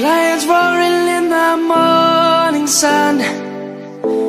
Lions roaring in the morning sun,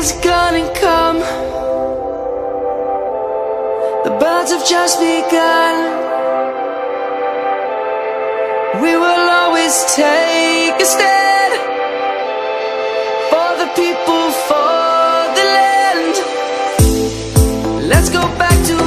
Lion's gonna come. The birds have just begun. We will always take a stand for the people, for the land. Let's go back to